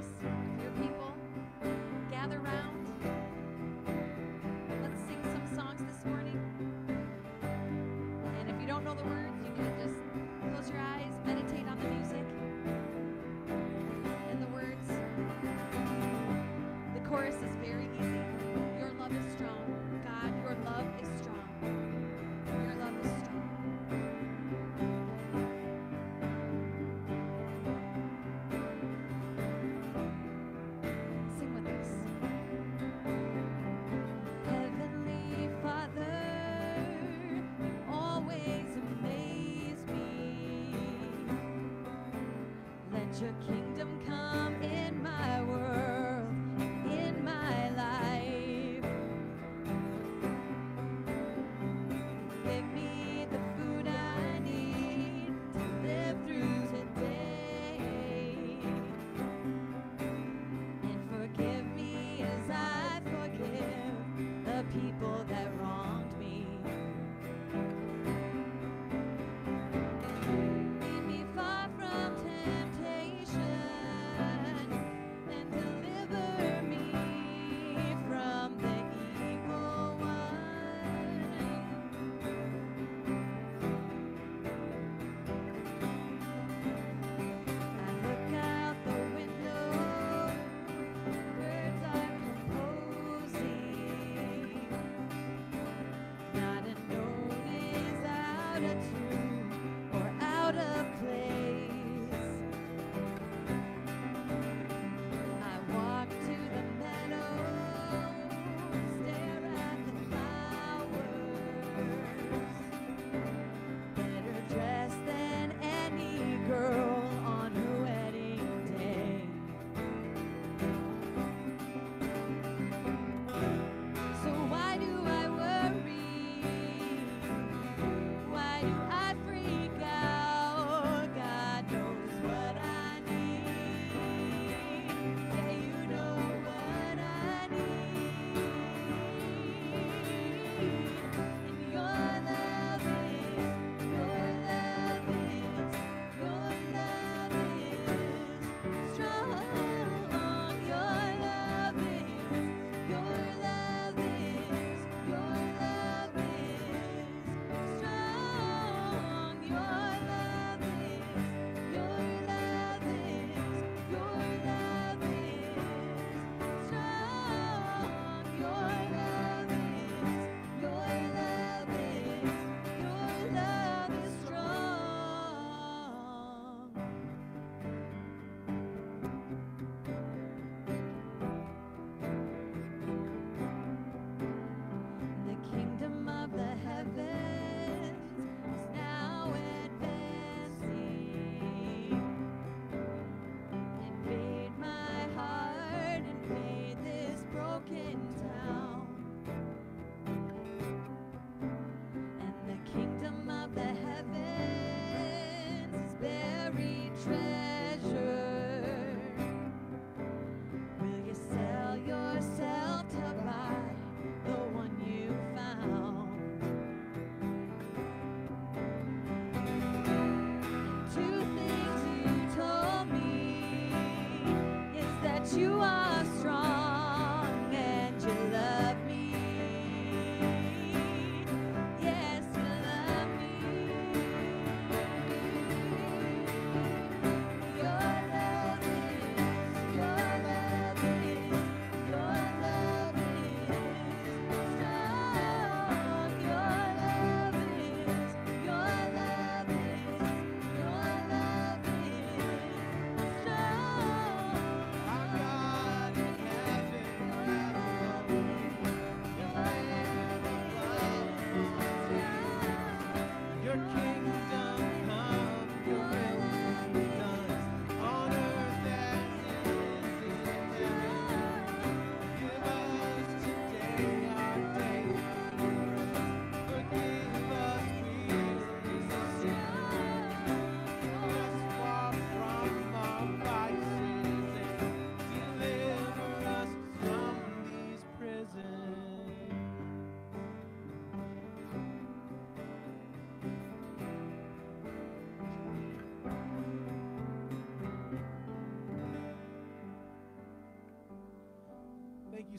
place your people. your kingdom come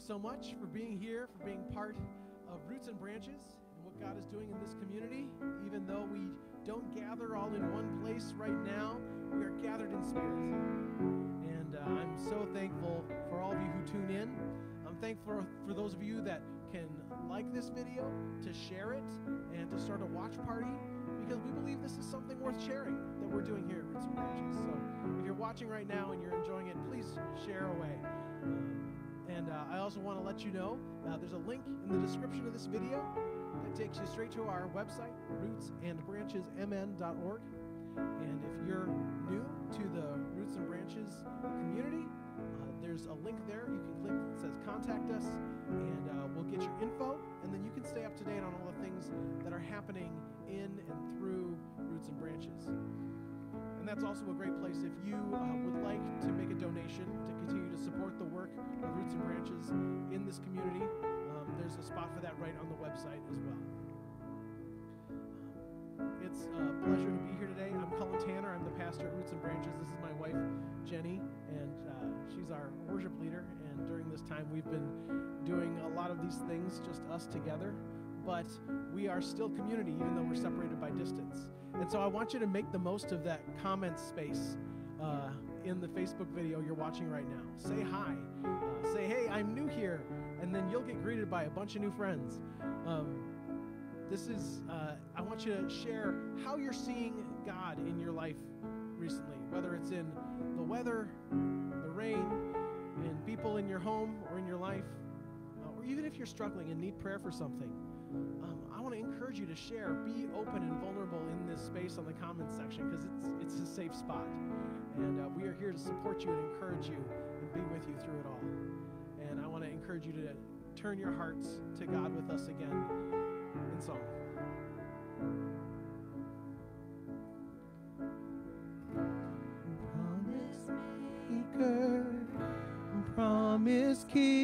so much for being here, for being part of Roots and Branches and what God is doing in this community. Even though we don't gather all in one place right now, we are gathered in spirit. And uh, I'm so thankful for all of you who tune in. I'm thankful for those of you that can like this video, to share it, and to start a watch party because we believe this is something worth sharing that we're doing here at Roots and Branches. So if you're watching right now and you're enjoying it, please share away. And uh, I also want to let you know uh, there's a link in the description of this video that takes you straight to our website, rootsandbranchesmn.org. And if you're new to the Roots and Branches community, uh, there's a link there you can click that says contact us and uh, we'll get your info and then you can stay up to date on all the things that are happening in and through roots and branches and that's also a great place if you uh, would like to make a donation to continue to support the work of Roots and Branches in this community. Um, there's a spot for that right on the website as well. It's a pleasure to be here today. I'm Cullen Tanner. I'm the pastor at Roots and Branches. This is my wife, Jenny, and uh, she's our worship leader. And during this time, we've been doing a lot of these things, just us together. But we are still community, even though we're separated by distance. And so I want you to make the most of that comment space uh, in the Facebook video you're watching right now. Say hi. Uh, say, hey, I'm new here. And then you'll get greeted by a bunch of new friends. Um, this is, uh, I want you to share how you're seeing God in your life recently, whether it's in the weather, the rain, and people in your home or in your life, uh, or even if you're struggling and need prayer for something. Um, I want to encourage you to share, be open and vulnerable in this space on the comments section because it's, it's a safe spot. And uh, we are here to support you and encourage you and be with you through it all. And I want to encourage you to turn your hearts to God with us again in song. Promise maker, promise keeper,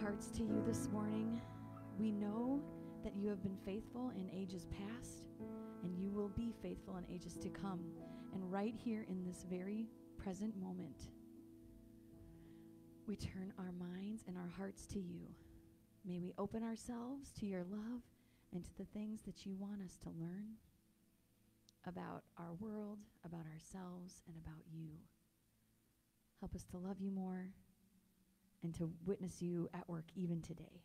hearts to you this morning. We know that you have been faithful in ages past, and you will be faithful in ages to come. And right here in this very present moment, we turn our minds and our hearts to you. May we open ourselves to your love and to the things that you want us to learn about our world, about ourselves, and about you. Help us to love you more and to witness you at work even today.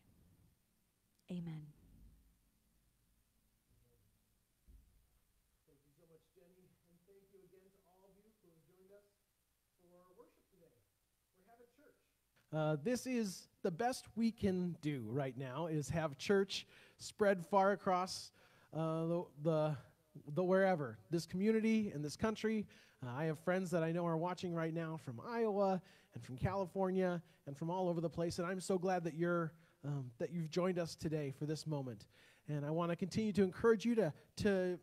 Amen. Thank you so much, Jenny, and thank you again to all of you who have joined us for worship today. We're having church. Uh, this is the best we can do right now is have church spread far across uh, the, the the wherever this community and this country. Uh, I have friends that I know are watching right now from Iowa and from California and from all over the place, and I'm so glad that you're um, that you've joined us today for this moment. And I want to continue to encourage you to to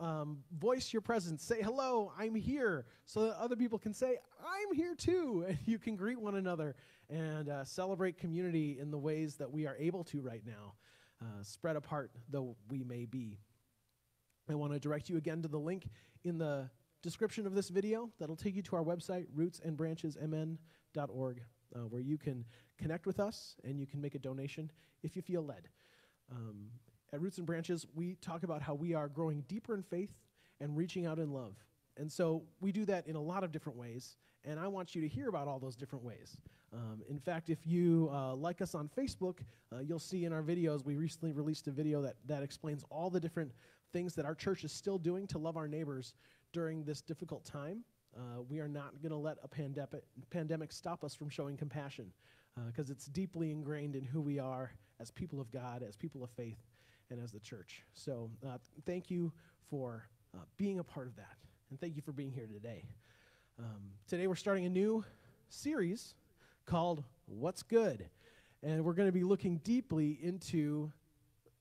um, voice your presence. Say hello, I'm here, so that other people can say I'm here too, and you can greet one another and uh, celebrate community in the ways that we are able to right now, uh, spread apart though we may be. I want to direct you again to the link in the description of this video that'll take you to our website, rootsandbranchesmn.org, uh, where you can connect with us and you can make a donation if you feel led. Um, at Roots and Branches, we talk about how we are growing deeper in faith and reaching out in love. And so we do that in a lot of different ways, and I want you to hear about all those different ways. Um, in fact, if you uh, like us on Facebook, uh, you'll see in our videos, we recently released a video that, that explains all the different things that our church is still doing to love our neighbors during this difficult time. Uh, we are not going to let a pandemic, pandemic stop us from showing compassion because uh, it's deeply ingrained in who we are as people of God, as people of faith, and as the church. So uh, thank you for uh, being a part of that, and thank you for being here today. Um, today we're starting a new series called What's Good? And we're going to be looking deeply into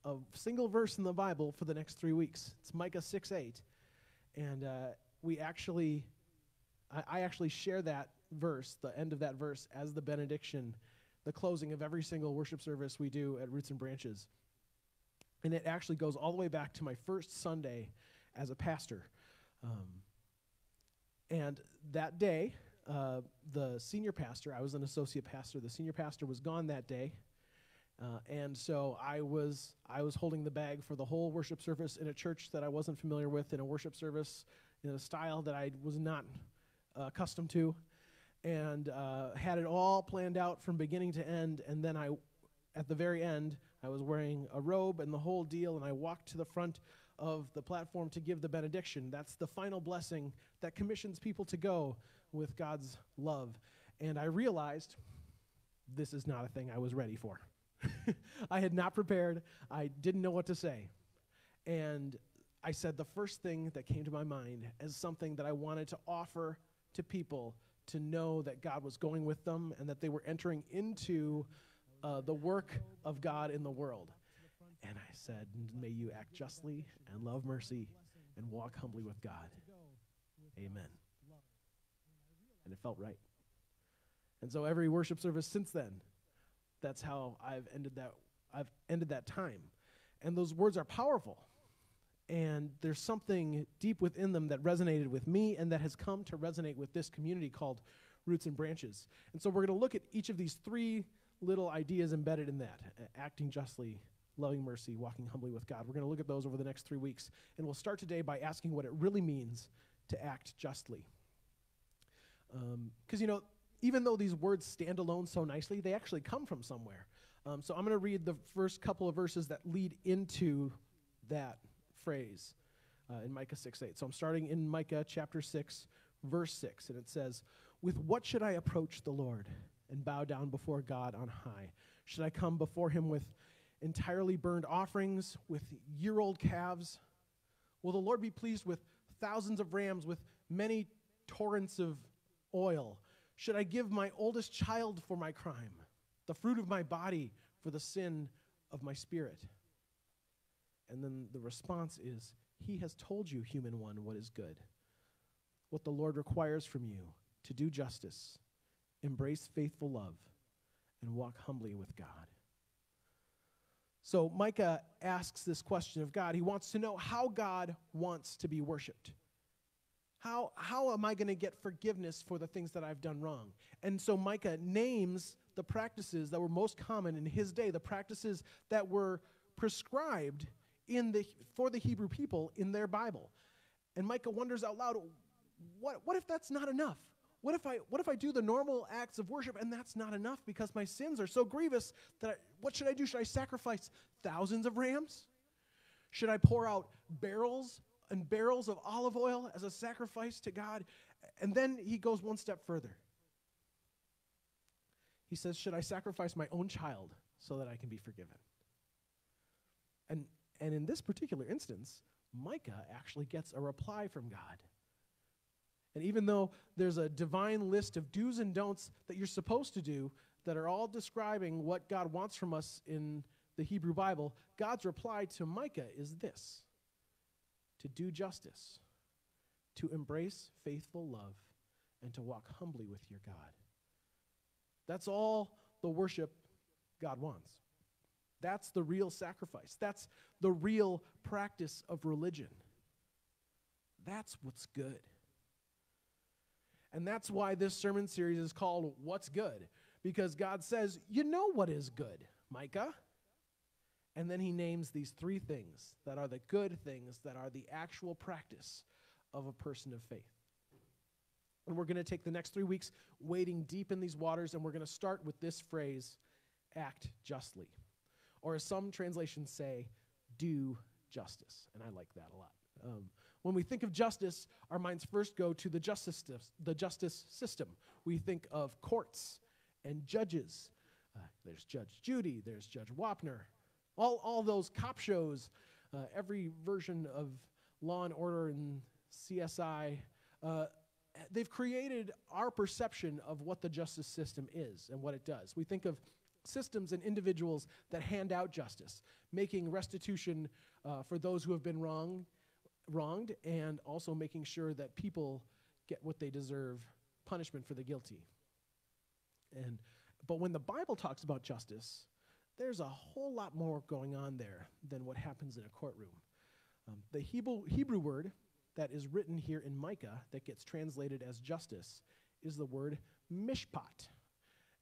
a single verse in the Bible for the next three weeks. It's Micah 6 8. And uh, we actually, I, I actually share that verse, the end of that verse, as the benediction, the closing of every single worship service we do at Roots and Branches. And it actually goes all the way back to my first Sunday as a pastor. Um, and that day, uh, the senior pastor, I was an associate pastor, the senior pastor was gone that day. Uh, and so I was I was holding the bag for the whole worship service in a church that I wasn't familiar with, in a worship service in a style that I was not uh, accustomed to, and uh, had it all planned out from beginning to end. And then I, at the very end, I was wearing a robe and the whole deal, and I walked to the front of the platform to give the benediction. That's the final blessing that commissions people to go with God's love. And I realized this is not a thing I was ready for. I had not prepared. I didn't know what to say. And I said the first thing that came to my mind as something that I wanted to offer to people to know that God was going with them and that they were entering into uh, the work of God in the world. And I said, May you act justly and love mercy and walk humbly with God. Amen. And it felt right. And so every worship service since then, that's how I've ended that I've ended that time. And those words are powerful. And there's something deep within them that resonated with me and that has come to resonate with this community called Roots and Branches. And so we're going to look at each of these three little ideas embedded in that acting justly, loving mercy, walking humbly with God. We're going to look at those over the next three weeks. And we'll start today by asking what it really means to act justly. Because, um, you know, even though these words stand alone so nicely, they actually come from somewhere. Um, so I'm going to read the first couple of verses that lead into that phrase uh, in Micah 6 8. So I'm starting in Micah chapter 6, verse 6, and it says, With what should I approach the Lord and bow down before God on high? Should I come before him with entirely burned offerings, with year old calves? Will the Lord be pleased with thousands of rams, with many torrents of oil? Should I give my oldest child for my crime, the fruit of my body for the sin of my spirit? And then the response is, He has told you, human one, what is good. What the Lord requires from you to do justice, embrace faithful love, and walk humbly with God. So Micah asks this question of God. He wants to know how God wants to be worshiped. How, how am I going to get forgiveness for the things that I've done wrong? And so Micah names the practices that were most common in his day, the practices that were prescribed in the, for the Hebrew people in their Bible. And Micah wonders out loud, what, what if that's not enough? What if I what if I do the normal acts of worship and that's not enough because my sins are so grievous that I, what should I do? Should I sacrifice thousands of rams? Should I pour out barrels and barrels of olive oil as a sacrifice to God? And then he goes one step further. He says, "Should I sacrifice my own child so that I can be forgiven?" And and in this particular instance, Micah actually gets a reply from God. And even though there's a divine list of do's and don'ts that you're supposed to do that are all describing what God wants from us in the Hebrew Bible, God's reply to Micah is this to do justice, to embrace faithful love, and to walk humbly with your God. That's all the worship God wants. That's the real sacrifice. That's the real practice of religion. That's what's good. And that's why this sermon series is called What's Good? Because God says, You know what is good, Micah. And then he names these three things that are the good things that are the actual practice of a person of faith. And we're going to take the next three weeks wading deep in these waters, and we're going to start with this phrase act justly. Or as some translations say, do justice. And I like that a lot. Um, when we think of justice, our minds first go to the justice, the justice system. We think of courts and judges. Uh, there's Judge Judy, there's Judge Wapner, all, all those cop shows, uh, every version of Law and Order and CSI. Uh, they've created our perception of what the justice system is and what it does. We think of systems and individuals that hand out justice, making restitution uh, for those who have been wronged wronged and also making sure that people get what they deserve, punishment for the guilty. And but when the Bible talks about justice, there's a whole lot more going on there than what happens in a courtroom. Um, the Hebrew, Hebrew word that is written here in Micah that gets translated as justice is the word mishpat.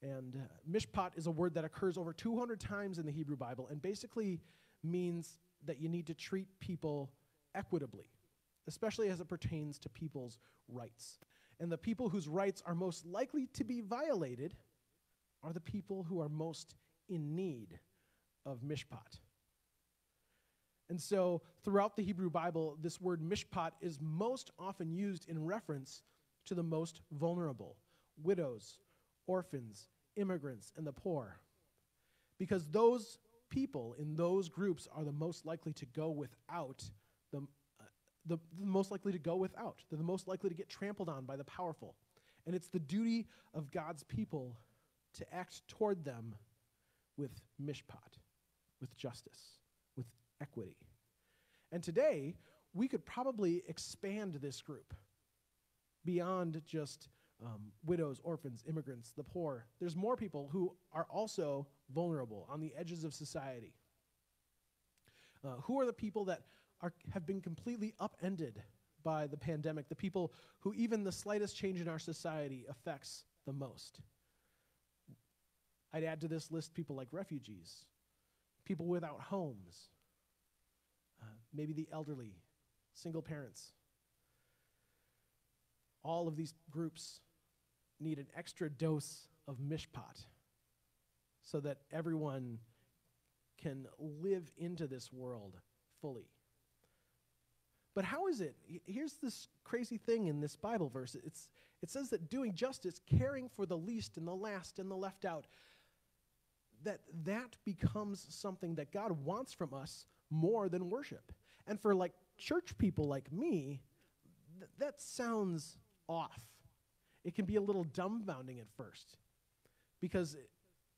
And uh, mishpat is a word that occurs over 200 times in the Hebrew Bible and basically means that you need to treat people equitably, especially as it pertains to people's rights. And the people whose rights are most likely to be violated are the people who are most in need of mishpat. And so, throughout the Hebrew Bible, this word mishpat is most often used in reference to the most vulnerable widows, orphans, immigrants, and the poor. Because those people in those groups are the most likely to go without the, uh, the, the most likely to go without. They're the most likely to get trampled on by the powerful. And it's the duty of God's people to act toward them with mishpat, with justice, with equity. And today, we could probably expand this group beyond just um, widows, orphans, immigrants, the poor. There's more people who are also vulnerable on the edges of society. Uh, who are the people that are, have been completely upended by the pandemic, the people who even the slightest change in our society affects the most. I'd add to this list people like refugees, people without homes, uh, maybe the elderly, single parents. All of these groups need an extra dose of mishpat so that everyone can live into this world fully. But how is it? Here's this crazy thing in this Bible verse. It's, it says that doing justice, caring for the least and the last and the left out, that that becomes something that God wants from us more than worship. And for like church people like me, th- that sounds off. It can be a little dumbfounding at first because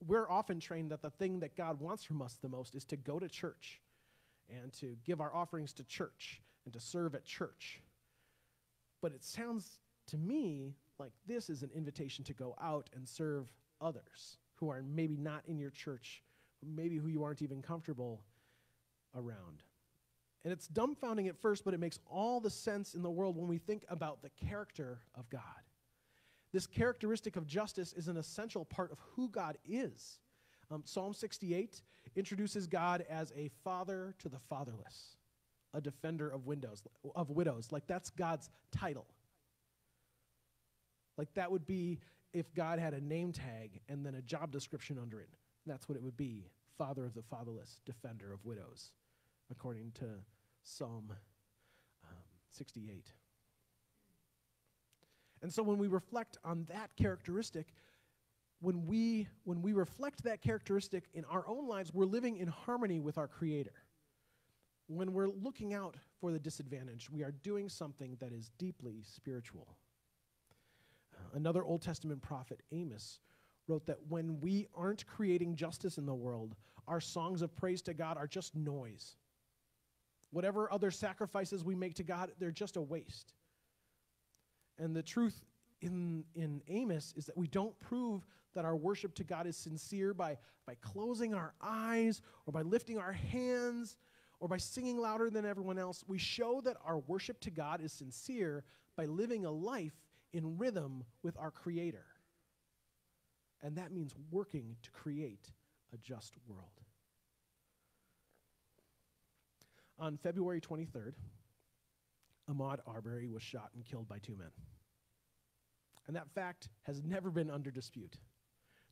we're often trained that the thing that God wants from us the most is to go to church and to give our offerings to church and to serve at church. But it sounds to me like this is an invitation to go out and serve others who are maybe not in your church, maybe who you aren't even comfortable around. And it's dumbfounding at first, but it makes all the sense in the world when we think about the character of God. This characteristic of justice is an essential part of who God is. Um, Psalm 68 introduces God as a father to the fatherless, a defender of widows, of widows. Like that's God's title. Like that would be if God had a name tag and then a job description under it. That's what it would be Father of the fatherless, defender of widows, according to Psalm um, 68. And so when we reflect on that characteristic, when we, when we reflect that characteristic in our own lives, we're living in harmony with our Creator. When we're looking out for the disadvantaged, we are doing something that is deeply spiritual. Another Old Testament prophet, Amos, wrote that when we aren't creating justice in the world, our songs of praise to God are just noise. Whatever other sacrifices we make to God, they're just a waste. And the truth in, in Amos is that we don't prove that our worship to God is sincere by, by closing our eyes or by lifting our hands or by singing louder than everyone else. We show that our worship to God is sincere by living a life in rhythm with our Creator. And that means working to create a just world. On February 23rd, Ahmaud Arbery was shot and killed by two men. And that fact has never been under dispute.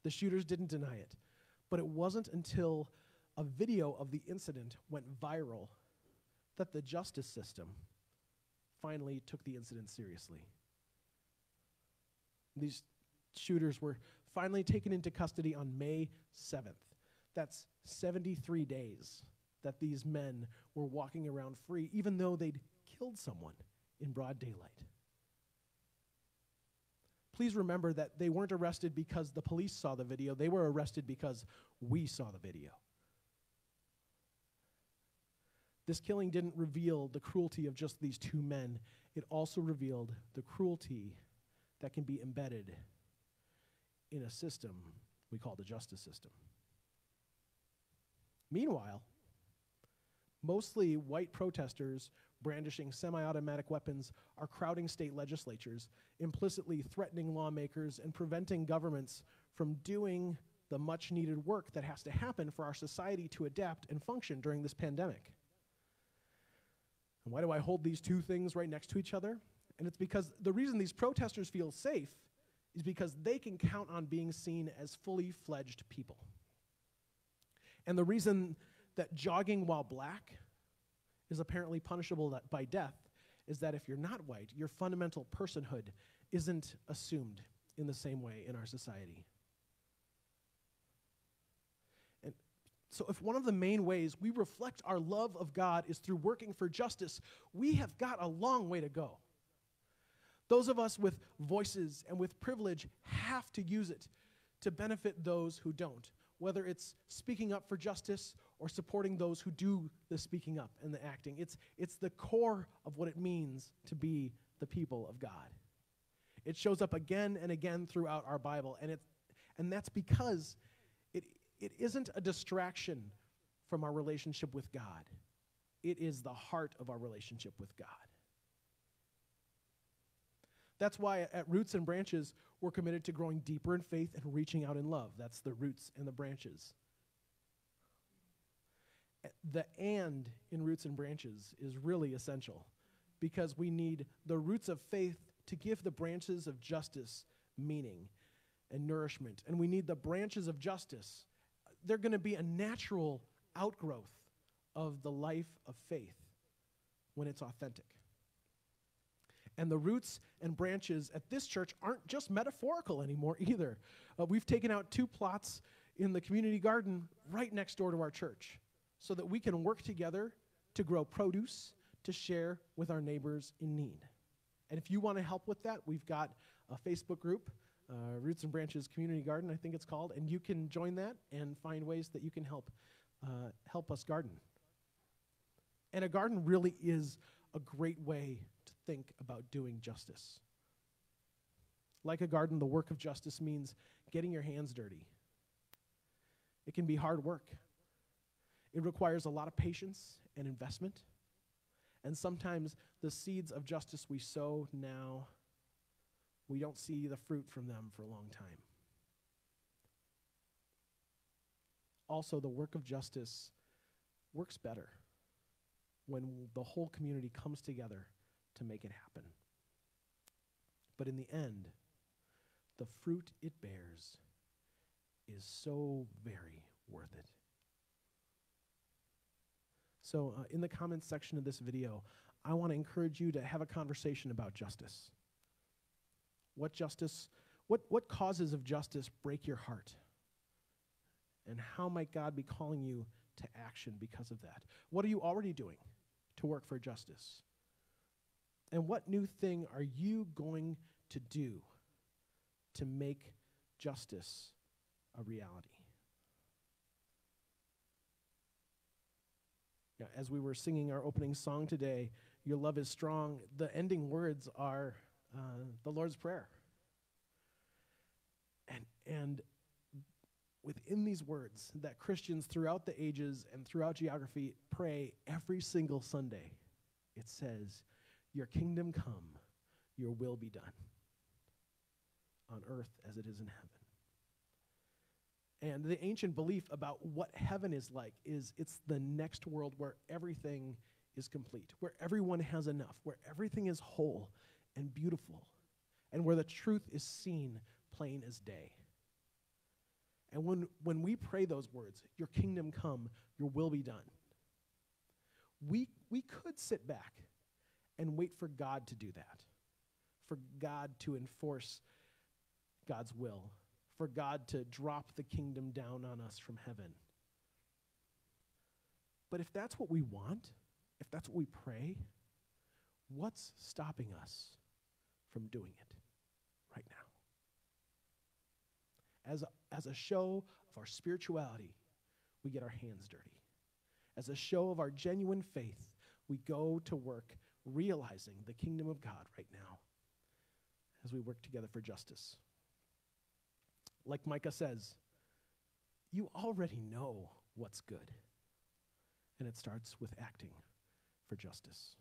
The shooters didn't deny it. But it wasn't until a video of the incident went viral that the justice system finally took the incident seriously. These shooters were finally taken into custody on May 7th. That's 73 days that these men were walking around free, even though they'd killed someone in broad daylight please remember that they weren't arrested because the police saw the video. They were arrested because we saw the video. This killing didn't reveal the cruelty of just these two men, it also revealed the cruelty that can be embedded in a system we call the justice system. Meanwhile, mostly white protesters brandishing semi automatic weapons are crowding state legislatures, implicitly threatening lawmakers and preventing governments from doing the much needed work that has to happen for our society to adapt and function during this pandemic. And why do I hold these two things right next to each other? And it's because the reason these protesters feel safe is because they can count on being seen as fully fledged people. And the reason that jogging while black is apparently punishable by death is that if you're not white, your fundamental personhood isn't assumed in the same way in our society. And so, if one of the main ways we reflect our love of God is through working for justice, we have got a long way to go. Those of us with voices and with privilege have to use it to benefit those who don't, whether it's speaking up for justice or supporting those who do the speaking up and the acting. It's, it's the core of what it means to be the people of God. It shows up again and again throughout our Bible, and, it's, and that's because it, it isn't a distraction from our relationship with God. It is the heart of our relationship with God. That's why at Roots and Branches, we're committed to growing deeper in faith and reaching out in love. That's the roots and the branches the and in roots and branches is really essential because we need the roots of faith to give the branches of justice meaning and nourishment. And we need the branches of justice. They're going to be a natural outgrowth of the life of faith when it's authentic. And the roots and branches at this church aren't just metaphorical anymore either. Uh, we've taken out two plots in the community garden right next door to our church so that we can work together to grow produce to share with our neighbors in need. And if you want to help with that, we've got a Facebook group, uh, Roots and Branches Community Garden, I think it's called, and you can join that and find ways that you can help uh, help us garden. And a garden really is a great way to think about doing justice. Like a garden, the work of justice means getting your hands dirty, It can be hard work. It requires a lot of patience and investment. And sometimes the seeds of justice we sow now, we don't see the fruit from them for a long time. Also, the work of justice works better when the whole community comes together to make it happen. But in the end, the fruit it bears is so very worth it. So, uh, in the comments section of this video, I want to encourage you to have a conversation about justice. What justice, what, what causes of justice break your heart? And how might God be calling you to action because of that? What are you already doing to work for justice? And what new thing are you going to do to make justice a reality? As we were singing our opening song today, Your Love is Strong, the ending words are uh, the Lord's Prayer. And, and within these words that Christians throughout the ages and throughout geography pray every single Sunday, it says, Your kingdom come, your will be done on earth as it is in heaven. And the ancient belief about what heaven is like is it's the next world where everything is complete, where everyone has enough, where everything is whole and beautiful, and where the truth is seen plain as day. And when, when we pray those words, your kingdom come, your will be done, we, we could sit back and wait for God to do that, for God to enforce God's will for God to drop the kingdom down on us from heaven. But if that's what we want, if that's what we pray, what's stopping us from doing it right now? As a, as a show of our spirituality, we get our hands dirty. As a show of our genuine faith, we go to work realizing the kingdom of God right now as we work together for justice like Micah says, you already know what's good. And it starts with acting for justice.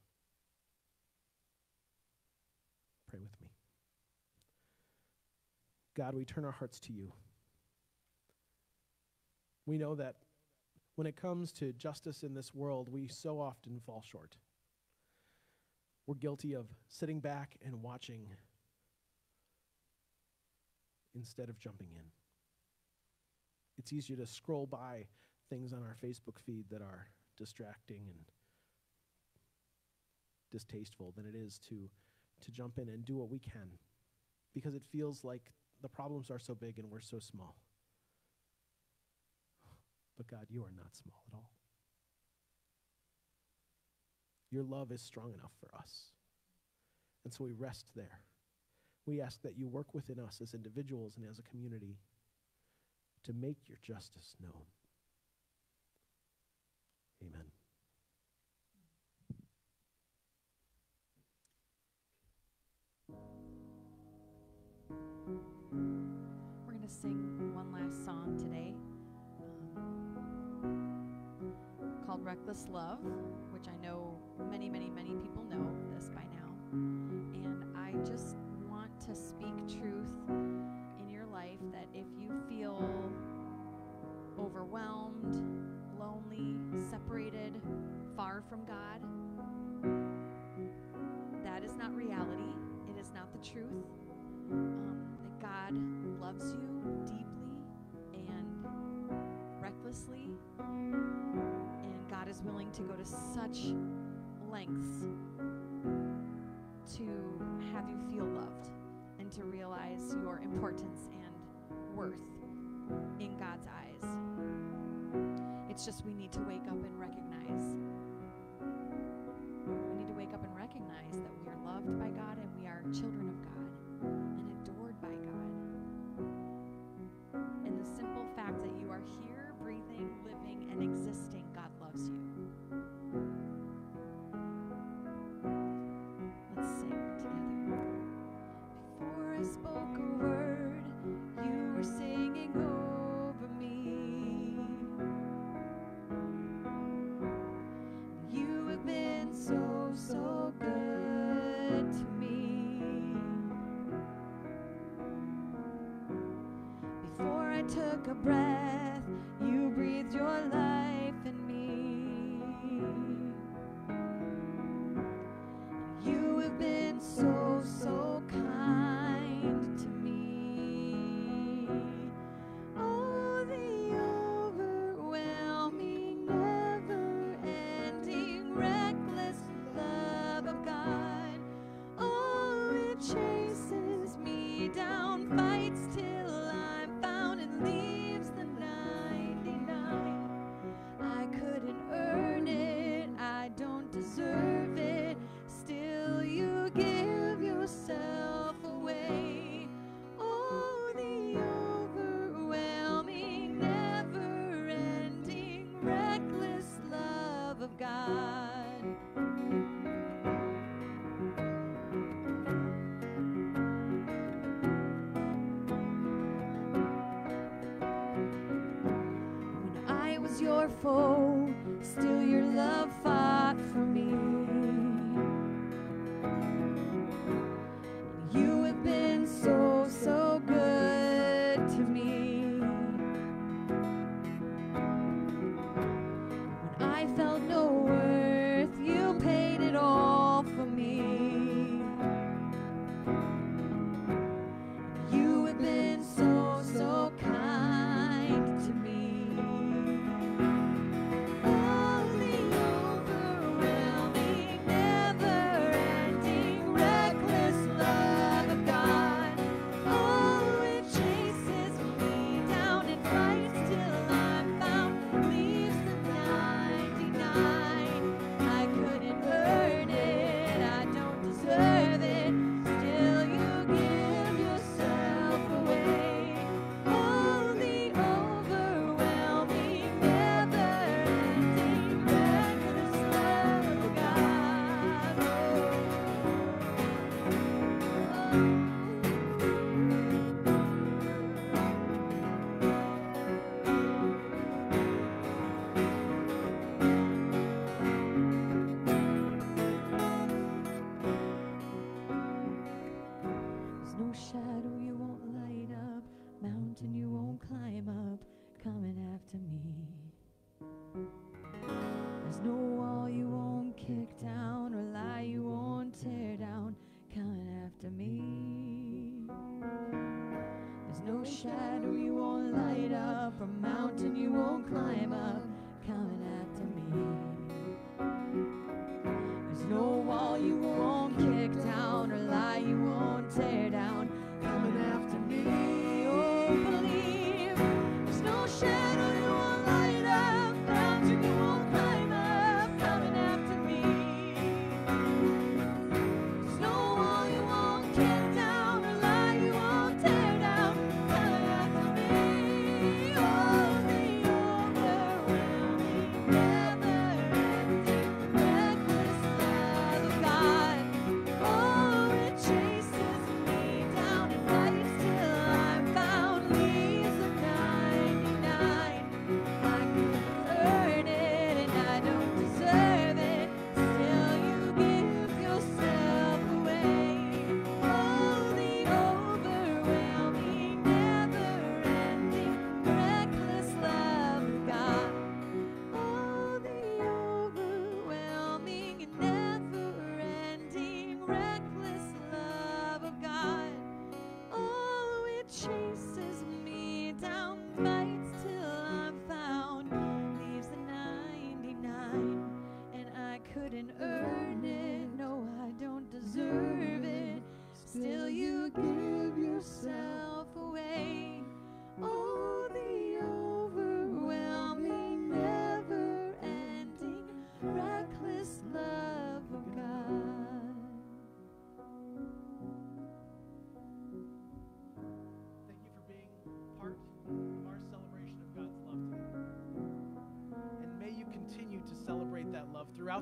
Pray with me. God, we turn our hearts to you. We know that when it comes to justice in this world, we so often fall short. We're guilty of sitting back and watching instead of jumping in. It's easier to scroll by things on our Facebook feed that are distracting and distasteful than it is to, to jump in and do what we can because it feels like the problems are so big and we're so small. But God, you are not small at all. Your love is strong enough for us. And so we rest there. We ask that you work within us as individuals and as a community to make your justice known. Amen. Called Reckless Love, which I know many, many, many people know this by now. And I just want to speak truth in your life that if you feel overwhelmed, lonely, separated, far from God, that is not reality. It is not the truth. Um, that God loves you is willing to go to such lengths to have you feel loved and to realize your importance and worth in God's eyes. It's just we need to wake up and recognize. We need to wake up and recognize that we are loved by God and we are children of God and adored by God. And the simple fact that you are here, breathing, living, and existing, God loves you. a breath.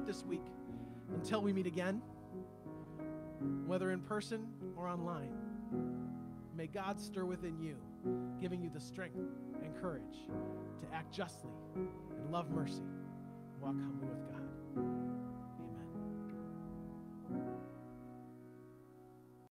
this week. Until we meet again, whether in person or online, may God stir within you, giving you the strength and courage to act justly and love mercy walk humbly.